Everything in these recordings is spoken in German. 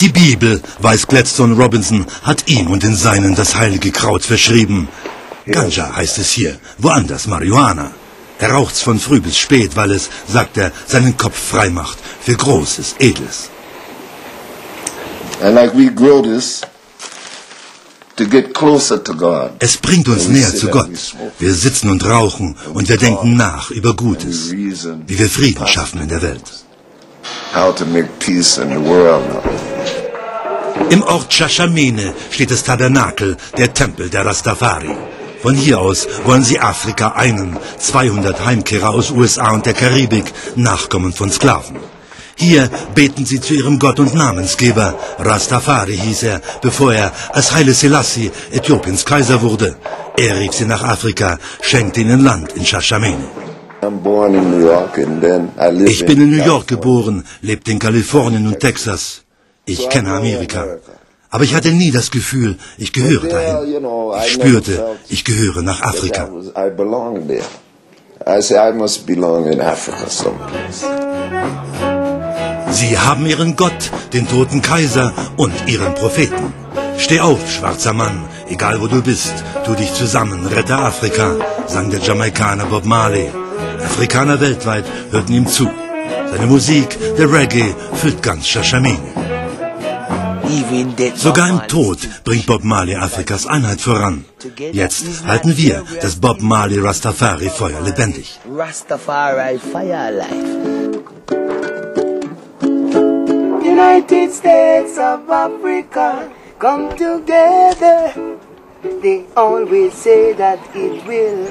Die Bibel, weiß Gladstone Robinson, hat ihm und den Seinen das heilige Kraut verschrieben. Ganja heißt es hier, woanders Marihuana. Er raucht's von früh bis spät, weil es, sagt er, seinen Kopf frei macht für Großes, Edles. And like we grow this to get closer to God. Es bringt uns näher zu Gott. Wir sitzen und rauchen und wir denken nach über Gutes, wie wir Frieden schaffen in der Welt. How to make peace in the world. Im Ort Shashamene steht das Tabernakel, der Tempel der Rastafari. Von hier aus wollen sie Afrika einen, 200 Heimkehrer aus USA und der Karibik, Nachkommen von Sklaven. Hier beten sie zu ihrem Gott und Namensgeber. Rastafari hieß er, bevor er als Haile Selassie Äthiopiens Kaiser wurde. Er rief sie nach Afrika, schenkte ihnen Land in Shashamene. Ich bin in New York geboren, lebte in Kalifornien und Texas. Ich kenne Amerika. Aber ich hatte nie das Gefühl, ich gehöre dahin. Ich spürte, ich gehöre nach Afrika. Sie haben ihren Gott, den toten Kaiser und ihren Propheten. Steh auf, schwarzer Mann, egal wo du bist, tu dich zusammen, rette Afrika, sang der Jamaikaner Bob Marley. Afrikaner weltweit hörten ihm zu. Seine Musik, der Reggae, füllt ganz Shashamene. Sogar im Tod bringt Bob Marley Afrikas Einheit voran. Jetzt halten wir das Bob Marley Rastafari Feuer lebendig. Rastafari Fire Alive. United States of Africa come together. They always say that it will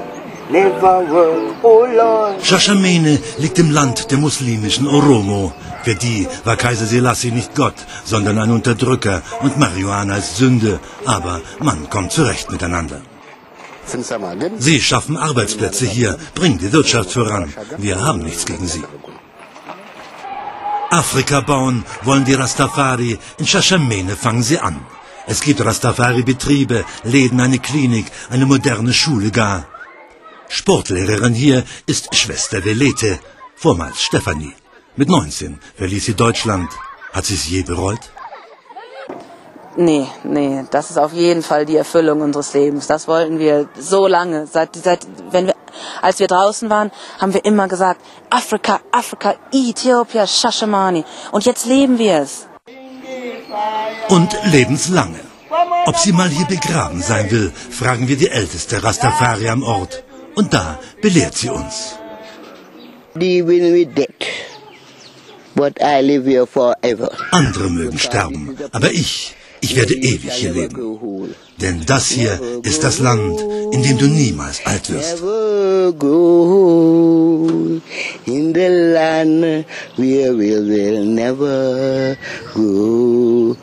Shashamene liegt im Land der muslimischen Oromo. Für die war Kaiser Selassie nicht Gott, sondern ein Unterdrücker und Marihuana ist Sünde. Aber man kommt zurecht miteinander. Sie schaffen Arbeitsplätze hier, bringen die Wirtschaft voran. Wir haben nichts gegen sie. Afrika bauen wollen die Rastafari, in Shashamene fangen sie an. Es gibt Rastafari-Betriebe, Läden, eine Klinik, eine moderne Schule gar. Sportlehrerin hier ist Schwester Velete, vormals Stefanie. Mit 19 verließ sie Deutschland. Hat sie es je bereut? Nee, nee, das ist auf jeden Fall die Erfüllung unseres Lebens. Das wollten wir so lange. Seit, seit, wenn wir, als wir draußen waren, haben wir immer gesagt, Afrika, Afrika, Äthiopia, Shashamani. Und jetzt leben wir es. Und lebenslange. Ob sie mal hier begraben sein will, fragen wir die älteste Rastafari am Ort. Und da belehrt sie uns. Andere mögen sterben, aber ich, ich werde ewig hier leben. Denn das hier ist das Land, in dem du niemals alt wirst. In the land where we will never go.